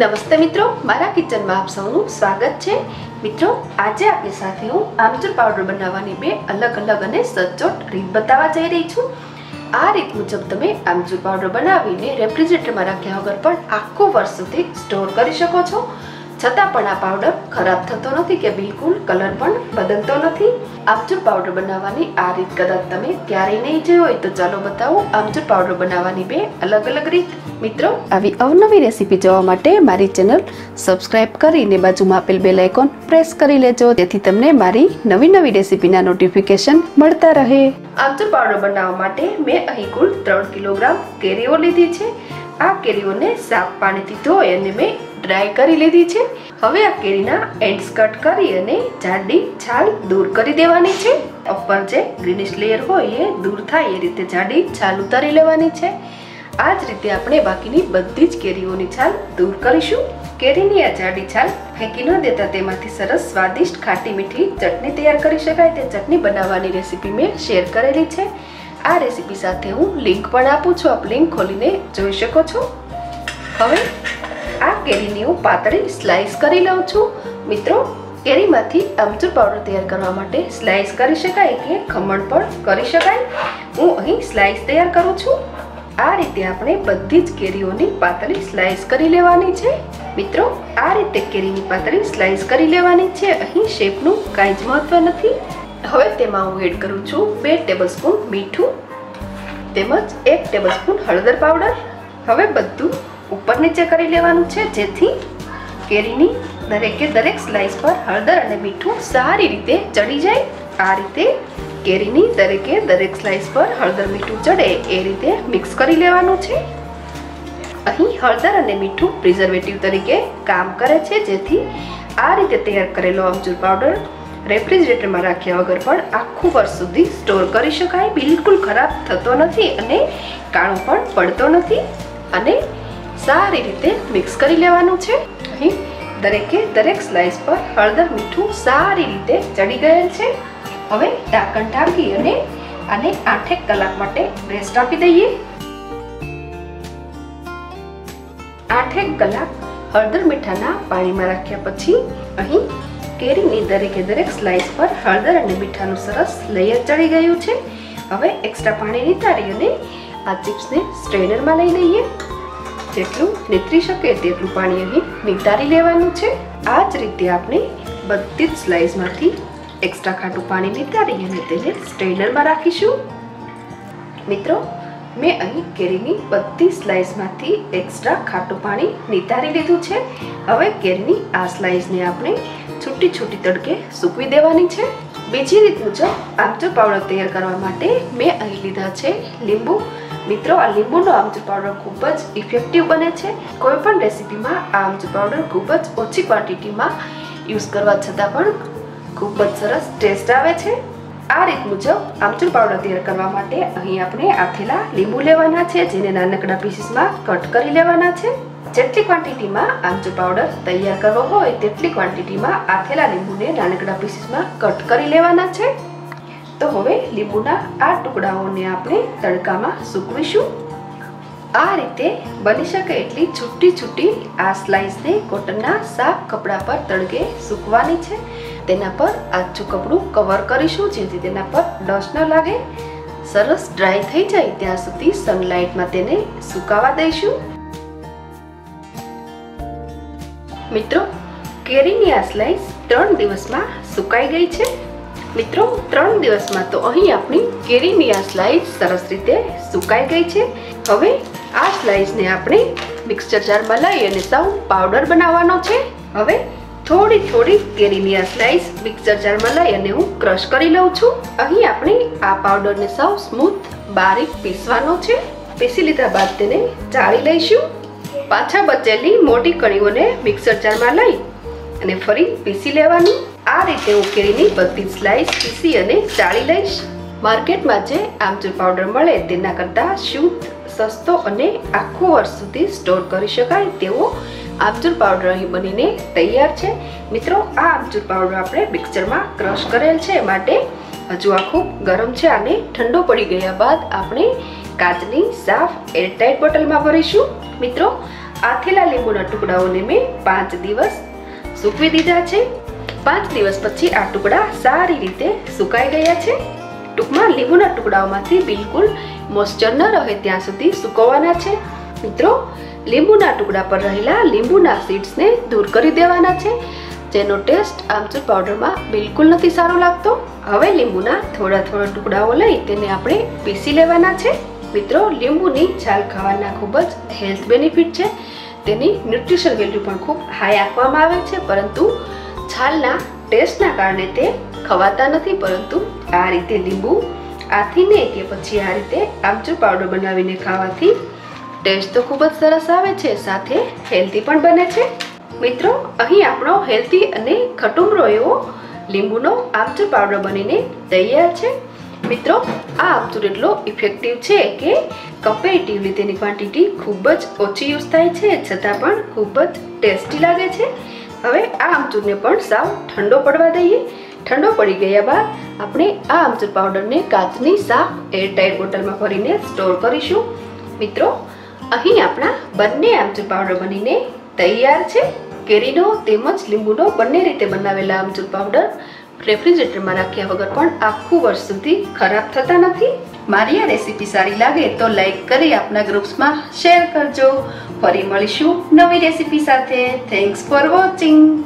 નમસ્તે મિત્રો, મારા કિચનમાં આપ સૌનું સ્વાગત છે. મિત્રો, આજે આપની સાથે હું આમચૂર પાવડર બનાવવાની બે અલગ અલગ અને સચોટ રીત બતાવવા જઈ રહી છું. આ રીત મુજબ તમે આમચૂર પાવડર બનાવીને રેફ્રિજરેટરમાં રાખ્યા વગર પણ આખું વર્ષ સુધી સ્ટોર કરી શકો છો. છતાં પણ આ પાવડર ખરાબ થતો નથી કે બિલકુલ કલર પણ બદલતો નથી. આમચૂર પાવડર બનાવવાની આ રીત કદાચ તમે ક્યારેય નહીં જોઈ હોય તો ચાલો બતાવો. આમચૂર પાવડર બનાવવાની બે અલગ અલગ રીત. મિત્રો, આવી અવનવી રેસીપી જોવા માટે મારી ચેનલ સબસ્ક્રાઇબ કરીને બાજુમાં આપેલ બેલ આઇકોન પ્રેસ કરી લેજો. જેથી તમને મારી નવી નવી રેસીપીના નોટિફિકેશન મળતા રહે. આમચૂર પાવડર બનાવવા માટે મેં અહીં કુલ ત્રણ કિલોગ્રામ કેરીઓ લીધી છે. આ કેરીઓને સાફ પાણીથી ધોઈ અને મેં ડ્રાય કરી લીધી છે. હવે આ કેરીના એન્ડ્સ કટ કરી અને જાડી છાલ દૂર કરી દેવાની છે. ઉપર જે ગ્રીનિશ લેયર હોય એ દૂર થાય એ રીતે જાડી છાલ ઉતારી લેવાની છે. આ જ રીતે આપણે બાકીની બધી જ કેરીઓની છાલ દૂર કરીશું. કેરીની આ જાડી છાલ ફેંકી ન દેતા તેમાંથી સરસ સ્વાદિષ્ટ ખાટી મીઠી ચટણી તૈયાર કરી શકાય. તે ચટણી બનાવવાની રેસીપી મેં શેર કરેલી છે. આ રેસીપી સાથે હું લિંક પણ આપું છું. આપ લિંક ખોલીને જોઈ શકો છો. હવે આ કેરીની હું પાતળી સ્લાઇસ કરી લઉં છું. મિત્રો, કેરીમાંથી આમચૂર પાવડર તૈયાર કરવા માટે સ્લાઇસ કરી શકાય કે ખમણ પણ કરી શકાય. હું અહીં સ્લાઇસ તૈયાર કરું છું. આ રીતે આપણે બધી જ કેરીઓની પાતળી સ્લાઇસ કરી લેવાની છે. મિત્રો, આ રીતે કેરીની પાતળી સ્લાઇસ કરી લેવાની છે. અહીં શેપનું કાંઈ જ મહત્વ નથી. હવે તેમાં હું એડ કરું છું બે ટેબલસ્પૂન મીઠું, તેમજ એક ટેબલસ્પૂન હળદર પાવડર. હવે બધું ઉપર નીચે કરી લેવાનું છે, જેથી કેરીની દરેકે દરેક સ્લાઇસ પર હળદર અને મીઠું સારી રીતે ચડી જાય. આ રીતે કેરીની દરેકે દરેક સ્લાઇસ પર હળદર મીઠું ચડે, એ રીતે મિક્સ કરી લેવાનું છે. અહીં હળદર અને મીઠું પ્રિઝર્વેટિવ તરીકે કામ કરે છે, જેથી આ રીતે તૈયાર કરેલો અમચૂર પાવડર રેફ્રિજરેટરમાં રાખ્યા વગર પણ આખું વર્ષ સુધી સ્ટોર કરી શકાય. બિલકુલ ખરાબ થતો નથી અને કાણું પણ પડતો નથી. અને સારી રીતે મિક્સ કરી લેવાનું છે. અહીં દરેકે દરેક સ્લાઇસ પર હળદર મીઠું સારી રીતે ચડી ગયેલ છે. હવે ઢાંકણ ઢાંકી અને આને આઠેક કલાક માટે રેસ્ટ આપી દઈએ. આઠેક કલાક હળદર મીઠાના પાણીમાં રાખ્યા પછી અહીં કેરીની દરેકે દરેક સ્લાઇસ પર હળદર અને મીઠાનું સરસ લેયર ચડી ગયું છે. હવે એક્સ્ટ્રા પાણી નિતારી અને આ ચિપ્સને સ્ટ્રેનરમાં લઈ લઈએ. જેટલું નીતરી શકે તેટલું પાણી અહીં નિતારી લેવાનું છે. આ જ રીતે આપણે બધી જ સ્લાઇસમાંથી એક્સ્ટ્રા ખાટું પાણી નિતારી અને તેને સ્ટ્રેનરમાં રાખીશું. મિત્રો, મેં અહીં કેરીની બધી સ્લાઇસમાંથી એક્સ્ટ્રા ખાટું પાણી નિતારી લીધું છે. હવે કેરીની આ સ્લાઇસને આપણે છૂટી છૂટી તડકે સૂકવી દેવાની છે. બીજી રીત મુજબ આમચૂર પાવડર તૈયાર કરવા માટે મેં અહીં લીધા છે લીંબુ. મિત્રો, આ લીંબુનો આમચૂર પાવડર ખૂબ જ ઇફેક્ટિવ બને છે. કોઈ પણ રેસીપીમાં આ આમચૂર પાવડર ખૂબ જ ઓછી ક્વોન્ટિટીમાં યુઝ કરવા છતાં પણ ખૂબ જ સરસ ટેસ્ટ આવે છે. આ રીત મુજબ આમચૂર પાવડર તૈયાર કરવા માટે અહીં આપણે આથેલા લીંબુ લેવાના છે, જેને નાનકડા પીસીસમાં કટ કરી લેવાના છે. જેટલી ક્વોન્ટિટીમાં આમચૂર પાવડર તૈયાર કરવો હોય, તેટલી ક્વોન્ટિટીમાં આથેલા લીંબુને નાનકડા પીસીસમાં કટ કરી લેવાના છે. તો હવે લીંબુના આ ટુકડાઓને આપણે તડકામાં સૂકવીશું. આ રીતે બની શકે એટલી છૂટી છૂટી આ સ્લાઇસને કોટનના સાફ કપડા પર તડકે સૂકવાની છે. તેના પર આછું કપડું કવર કરીશું જેથી તેના પર ડસ્ટ ન લાગે. સરસ ડ્રાય થઈ જાય ત્યાં સુધી સનલાઇટમાં તેને સુકાવા દઈશું. મિત્રો, કેરીની આ સ્લાઇસ ત્રણ દિવસમાં સુકાઈ ગઈ છે. મિત્રો, ત્રણ દિવસમાં તો અહીં આપણી કેરીની આ સ્લાઇસ સરસ રીતે સુકાઈ ગઈ છે. હવે આ સ્લાઇસને આપણે મિક્સચર જારમાં લઈ અને સાવ પાવડર બનાવવાનો છે. હવે થોડી થોડી કેરીની આ સ્લાઇસ મિક્સર જારમાં લઈ અને હું ક્રશ કરી લઉં છું. અહીં આપણે આ પાવડરને સાવ સ્મૂથ બારીક પીસવાનો છે. પીસી લીધા બાદ તેને ચાળી લઈશું. પાછા બચેલી મોટી કણીઓને મિક્સર જારમાં લઈ અને ફરી પીસી લેવાની. આ રીતે હું કેરીની બધી સ્લાઈસ પીસી અને ચાળી લઈશ. માર્કેટમાં જે આમચૂર પાવડર મળે તેના કરતાં શુદ્ધ, સસ્તો અને આખું વર્ષ સુધી સ્ટોર કરી શકાય તેવો આમચૂર પાવડર અહીં બનીને તૈયાર છે. મિત્રો, આ આમચૂર પાવડર આપણે મિક્સરમાં ક્રશ કરેલ છે માટે હજુ આ ખૂબ ગરમ છે અને ઠંડો પડી ગયા બાદ આપણે કાચની સાફ એરટાઇટ બોટલમાં ભરીશું. મિત્રો, આથેલા લીંબુના ટુકડાઓને મેં પાંચ દિવસ સૂકવી દીધા છે. પાંચ દિવસ પછી આ ટુકડા સારી રીતે સુકાઈ ગયા છે. ટૂંકમાં લીંબુના ટુકડાઓમાંથી બિલકુલ મોઇસ્ચર ન રહે ત્યાં સુધી સુકવવાના છે. મિત્રો, લીંબુના ટુકડા પર રહેલા લીંબુના સીડ્સને દૂર કરી દેવાના છે. જેનો ટેસ્ટ આમચૂર પાવડરમાં બિલકુલ નથી સારો લાગતો. હવે લીંબુના થોડા થોડા ટુકડાઓ લઈ તેને આપણે પીસી લેવાના છે. મિત્રો, લીંબુની છાલ ખાવાના ખૂબ જ હેલ્થ બેનિફિટ છે. તેની ન્યુટ્રિશન વેલ્યુ પણ ખૂબ હાઈ આપવામાં આવે છે, પરંતુ છાલના ટેસ્ટના કારણે તે ખવાતા નથી, પરંતુ આ રીતે લીંબુ આથીને કે પછી આ રીતે આમચૂર પાવડર બનાવીને ખાવાથી ટેસ્ટ તો ખૂબ જ સરસ આવે છે, સાથે હેલ્ધી પણ બને છે. મિત્રો, અહીં આપણો હેલ્ધી અને ખટુમરો એવો લીંબુનો આમચૂર પાવડર બનીને તૈયાર છે. મિત્રો, આ આમચૂર એટલો ઇફેક્ટિવ છે કે કમ્પેરેટિવલી તેની ક્વોન્ટિટી ખૂબ જ ઓછી યુઝ થાય છે, છતાં પણ ખૂબ જ ટેસ્ટી લાગે છે. હવે આ આમચૂરને પણ સાવ ઠંડો પડવા દઈએ. ઠંડો પડી ગયા બાદ આપણે આ આમચૂર પાવડરને કાચની સાફ એરટાઈટ બોટલમાં ભરીને સ્ટોર કરીશું. મિત્રો, અહીં આપણા બંને આમચૂર પાવડર બનીને તૈયાર છે. કેરીનો તેમજ લીંબુનો બંને રીતે બનાવેલા આમચૂર પાવડર રેફ્રિજરેટરમાં રાખ્યા વગર પણ આખું વર્ષ સુધી ખરાબ થતા નથી. મારી આ રેસીપી સારી લાગે તો લાઈક કરી આપના ગ્રુપ્સમાં શેર કરજો. ફરી મળીશું નવી રેસીપી સાથે. Thanks for watching